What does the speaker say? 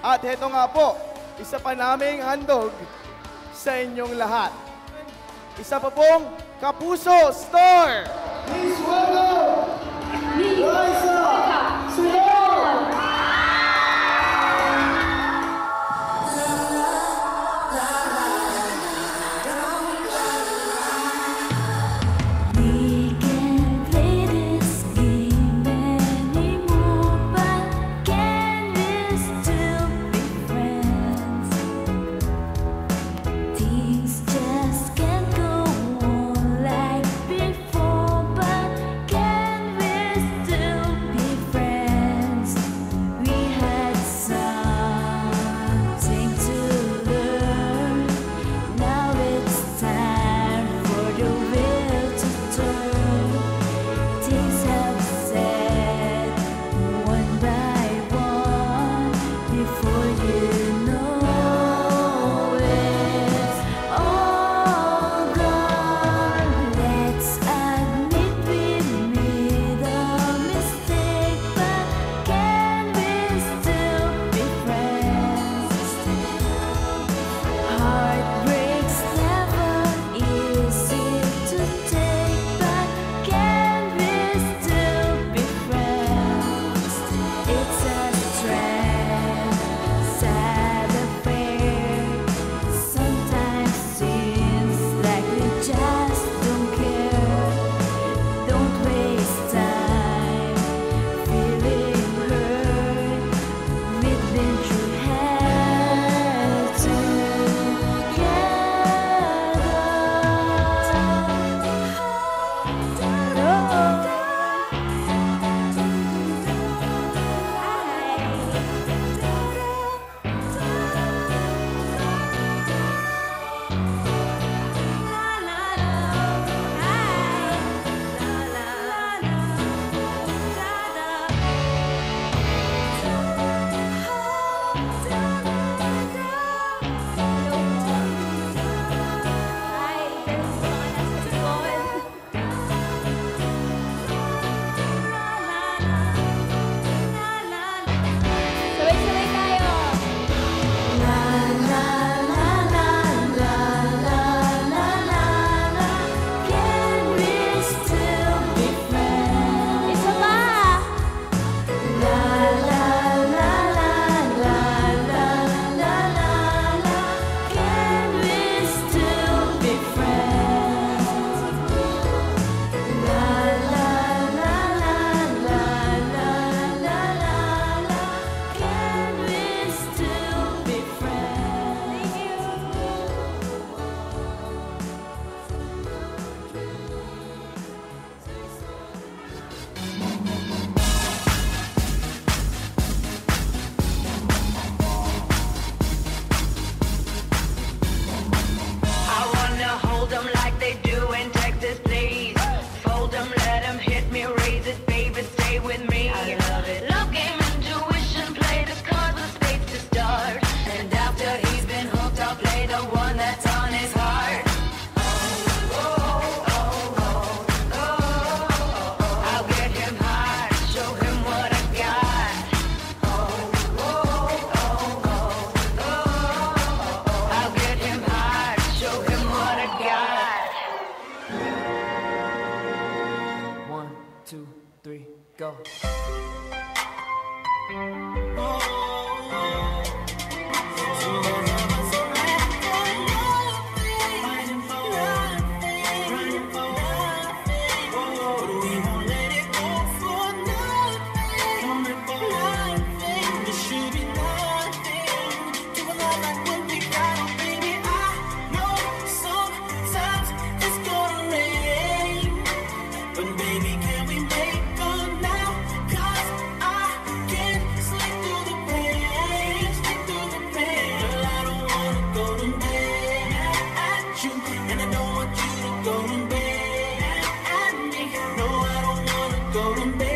At heto nga po, isa pa naming handog sa inyong lahat. Isa pa pong Kapuso Store! Please welcome! three, go. golden